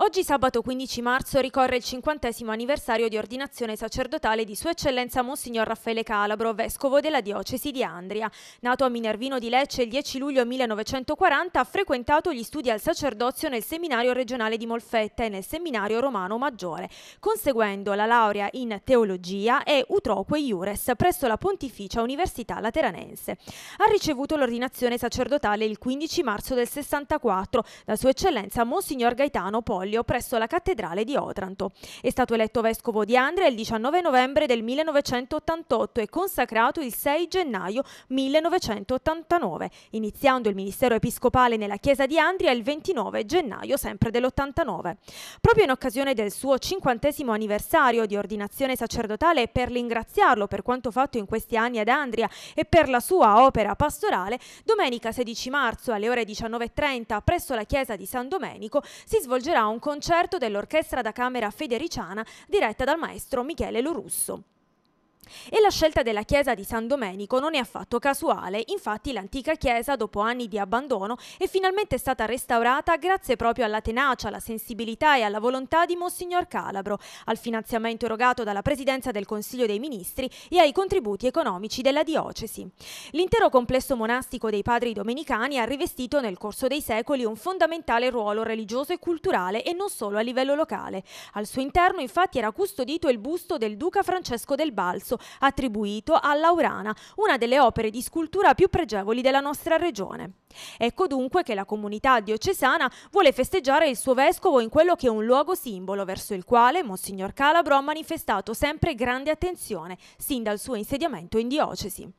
Oggi sabato 15 marzo ricorre il cinquantesimo anniversario di ordinazione sacerdotale di Sua Eccellenza Monsignor Raffaele Calabro, vescovo della diocesi di Andria. Nato a Minervino di Lecce il 10 luglio 1940, ha frequentato gli studi al sacerdozio nel seminario regionale di Molfetta e nel seminario romano maggiore, conseguendo la laurea in teologia e utroque iures presso la Pontificia Università Lateranense. Ha ricevuto l'ordinazione sacerdotale il 15 marzo del 64 da Sua Eccellenza Monsignor Gaetano Poli Bergoglio presso la cattedrale di Otranto. È stato eletto vescovo di Andria il 19 novembre del 1988 e consacrato il 6 gennaio 1989, iniziando il ministero episcopale nella chiesa di Andria il 29 gennaio sempre dell'89. Proprio in occasione del suo cinquantesimo anniversario di ordinazione sacerdotale e per ringraziarlo per quanto fatto in questi anni ad Andria e per la sua opera pastorale, domenica 16 marzo alle ore 19.30 presso la chiesa di San Domenico si svolgerà un un concerto dell'Orchestra da Camera Federiciana diretta dal maestro Michele Lorusso. E la scelta della chiesa di San Domenico non è affatto casuale, infatti l'antica chiesa, dopo anni di abbandono, è finalmente stata restaurata grazie proprio alla tenacia, alla sensibilità e alla volontà di Monsignor Calabro, al finanziamento erogato dalla Presidenza del Consiglio dei Ministri e ai contributi economici della diocesi. L'intero complesso monastico dei padri domenicani ha rivestito nel corso dei secoli un fondamentale ruolo religioso e culturale e non solo a livello locale. Al suo interno infatti era custodito il busto del duca Francesco del Balso, attribuito a Laurana, una delle opere di scultura più pregevoli della nostra regione. Ecco dunque che la comunità diocesana vuole festeggiare il suo vescovo in quello che è un luogo simbolo verso il quale Monsignor Calabro ha manifestato sempre grande attenzione sin dal suo insediamento in diocesi.